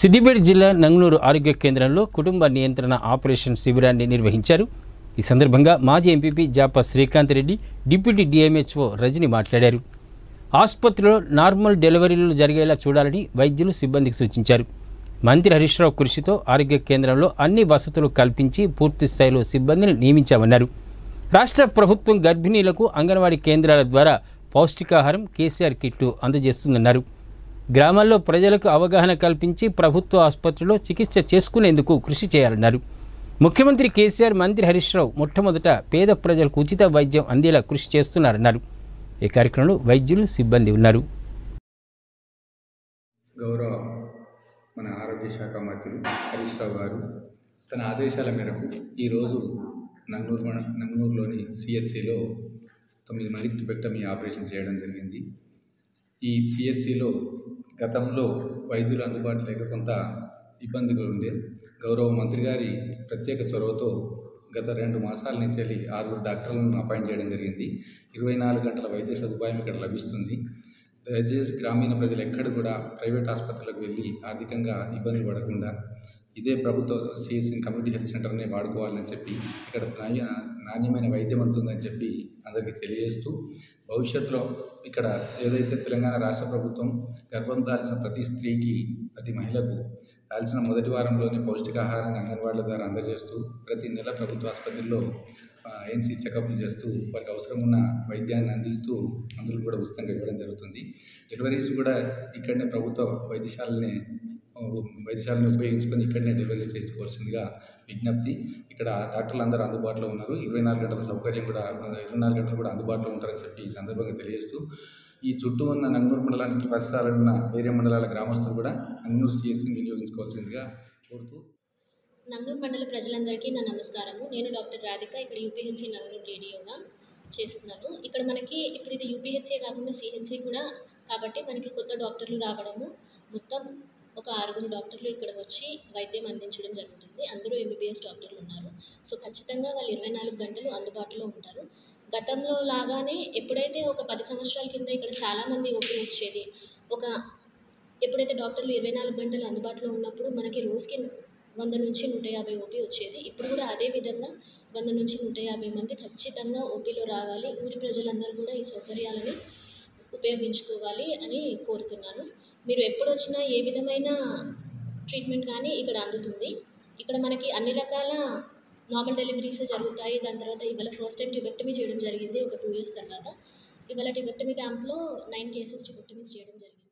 సిద్దిపేట జిల్లా నంగనూరు ఆరోగ్య కేంద్రంలో కుటుంబ నియంత్రణ ఆపరేషన్ శిబిరాన్ని నిర్వహించారు. ఈ సందర్భంగా మాజీ ఎంపీపీ జాప శ్రీకాంత్ రెడ్డి డిప్యూటీ డిఎంహెచ్ఓ రజని మాట్లాడారు. ఆసుపత్రిలో నార్మల్ డెలివరీలు జరిగేలా చూడాలని వైద్యులు సిబ్బందికి సూచించారు. మంత్రి హరీష్ రావు కృషితో ఆరోగ్య కేంద్రంలో అన్ని వసతులు కల్పించి పూర్తి స్థాయిలో సిబ్బందిని నియమించామన్నారు. రాష్ట్ర ప్రభుత్వం గర్భిణీలకు అంగన్వాడీ కేంద్రాల ద్వారా పౌష్టికాహారం కేసీఆర్ కిట్టు అందజేస్తుందన్నారు. గ్రామాల్లో ప్రజలకు అవగాహన కల్పించి ప్రభుత్వ ఆసుపత్రిలో చికిత్స చేసుకునేందుకు కృషి చేయాలన్నారు. ముఖ్యమంత్రి కేసీఆర్ మంత్రి హరీష్ రావు మొట్టమొదట పేద ప్రజలకు ఉచిత వైద్యం అందేలా కృషి చేస్తున్నారన్నారు. ఈ కార్యక్రమంలో వైద్యులు సిబ్బంది ఉన్నారు. గౌరవ మన ఆరోగ్య శాఖ మంత్రులు హరీష్ రావు గారు తన ఆదేశాల మేరకు ఈరోజు నంగనూరు మన నంగనూరులోని సిహెచ్సిలో తొమ్మిది మందికి టిబెక్టమీ ఆపరేషన్ చేయడం జరిగింది. ఈ సిహెచ్సిలో గతంలో వైద్యులు అందుబాటు లేక కొంత ఇబ్బందిగా ఉండే గౌరవ మంత్రి గారి ప్రత్యేక చొరవతో గత రెండు మాసాల నుంచి వెళ్ళి ఆరుగురు డాక్టర్లను అపాయింట్ చేయడం జరిగింది. ఇరవై నాలుగు గంటల వైద్య సదుపాయం ఇక్కడ లభిస్తుంది. దయచేసి గ్రామీణ ప్రజలు ఎక్కడ కూడా ప్రైవేట్ ఆసుపత్రులకు వెళ్ళి ఆర్థికంగా ఇబ్బందులు పడకుండా ఇదే ప్రభుత్వ సిఎస్సి కమ్యూనిటీ హెల్త్ సెంటర్నే వాడుకోవాలని చెప్పి ఇక్కడ నాణ్య నాణ్యమైన వైద్యం ఉంటుందని చెప్పి అందరికీ తెలియజేస్తూ భవిష్యత్తులో ఇక్కడ ఏదైతే తెలంగాణ రాష్ట్ర ప్రభుత్వం గర్భం దాల్చిన ప్రతి స్త్రీకి ప్రతి మహిళకు దాల్చిన మొదటి వారంలోనే పౌష్టికాహారాన్ని అంగన్వాడీల ద్వారా అందజేస్తూ ప్రతి నెల ప్రభుత్వ ఆసుపత్రుల్లో ఏఎన్సీ చెకప్లు చేస్తూ వారికి అవసరం ఉన్న వైద్యాన్ని అందిస్తూ మందులు కూడా ఉచితంగా ఇవ్వడం జరుగుతుంది. డెలివరీస్ కూడా ఇక్కడనే ప్రభుత్వ వైద్యశాలనే వైద్యశాలను ఉపయోగించుకొని ఇక్కడనే డెలివరీ చేసుకోవాల్సిందిగా విజ్ఞప్తి. ఇక్కడ డాక్టర్లు అందరూ అందుబాటులో ఉన్నారు. ఇరవై నాలుగు గంటల సౌకర్యం కూడా ఇరవై నాలుగు గంటలు కూడా అందుబాటులో ఉంటారని చెప్పి ఈ సందర్భంగా తెలియజేస్తూ. ఈ చుట్టూ ఉన్న నంగనూరు మండలానికి పరిసరాలున్న వేరే మండలాల గ్రామస్తులు కూడా నంగనూరు సిఎస్సిని వినియోగించుకోవాల్సిందిగా కోరుతూ. నంగూరు మండల ప్రజలందరికీ నా నమస్కారము. నేను డాక్టర్ రాధిక ఇక్కడ యూపీహెచ్సి నంగూరు రేడియోగా చేస్తున్నాను. ఇక్కడ మనకి ఇప్పుడు ఇది యూపీహెచ్సీ కాకుండా సిహెచ్సి కూడా కాబట్టి మనకి కొత్త డాక్టర్లు రావడము మొత్తం ఒక ఆరుగురు డాక్టర్లు ఇక్కడ వచ్చి వైద్యం అందించడం జరుగుతుంది. అందరూ ఎంబీబీఎస్ డాక్టర్లు ఉన్నారు సో ఖచ్చితంగా వాళ్ళు ఇరవై నాలుగు గంటలు అందుబాటులో ఉంటారు. గతంలో లాగానే ఎప్పుడైతే ఒక పది సంవత్సరాల కింద ఇక్కడ చాలామంది ఓపీ వచ్చేది ఒక ఎప్పుడైతే డాక్టర్లు ఇరవై నాలుగు గంటలు అందుబాటులో ఉన్నప్పుడు మనకి రోజుకి వంద నుంచి నూట యాభై ఓపీ వచ్చేది. ఇప్పుడు కూడా అదే విధంగా వంద నుంచి నూట యాభై మంది ఖచ్చితంగా ఓపీలో రావాలి. ఊరి ప్రజలందరూ కూడా ఈ సౌకర్యాలని ఉపయోగించుకోవాలి అని కోరుతున్నాను మీరు ఎప్పుడు వచ్చినా ఏ విధమైన ట్రీట్మెంట్ కానీ ఇక్కడ అందుతుంది. ఇక్కడ మనకి అన్ని రకాల నార్మల్ డెలివరీస్ జరుగుతాయి. దాని తర్వాత ఇవాళ ఫస్ట్ టైం ట్యూబెక్టమీ చేయడం జరిగింది ఒక టూ ఇయర్స్ తర్వాత. ఇవాళ ట్యూబెక్టమీ క్యాంప్లో నైన్ కేసెస్ ట్యూబెక్టమీస్ చేయడం జరిగింది.